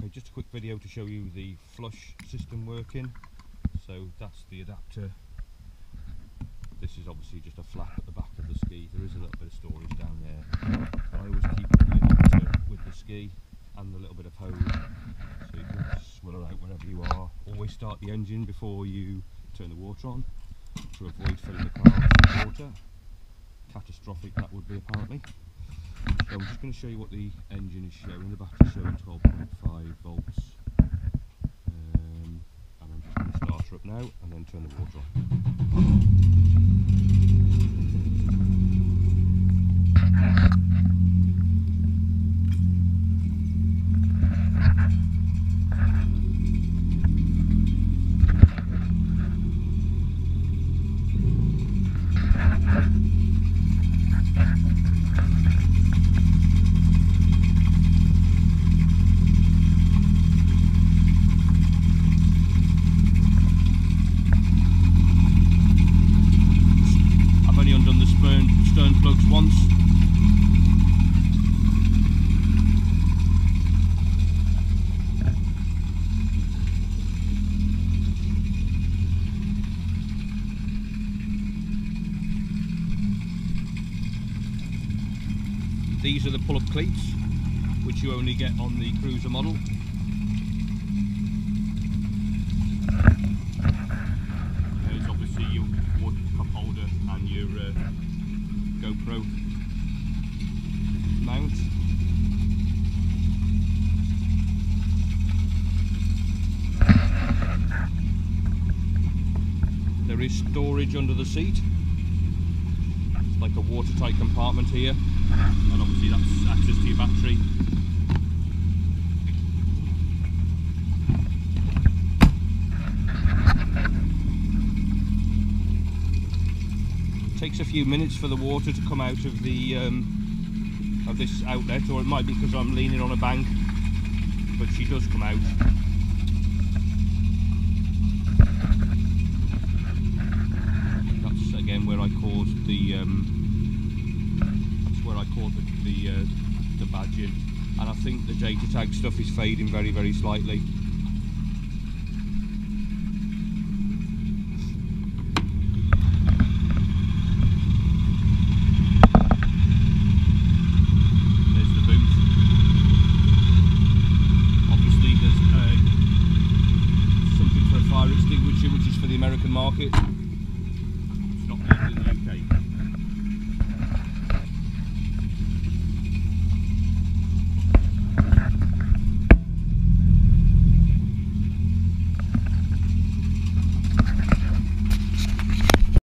Okay, just a quick video to show you the flush system working. So that's the adapter. This is obviously just a flap at the back of the ski. There is a little bit of storage down there. I always keep the adapter with the ski and the little bit of hose so you can swill out wherever you are. Always start the engine before you turn the water on to avoid filling the car with water. Catastrophic that would be apparently. So I'm just going to show you what the engine is showing. The battery's showing 12.5 volts. Um, and I'm just going to start her up now and then turn the water on. I've only undone the stern, once. These are the pull-up cleats, which you only get on the cruiser model. There's obviously your water cup holder and your uh, GoPro mount. There is storage under the seat. It's like a watertight compartment here. And obviously that's access to your battery. Takes a few minutes for the water to come out of the um, of this outlet or it might be because I'm leaning on a bank but she does come out. That's again where I caught the um, that's where I caught the the, uh, the badge in. And I think the data tag stuff is fading very very slightly for the American market.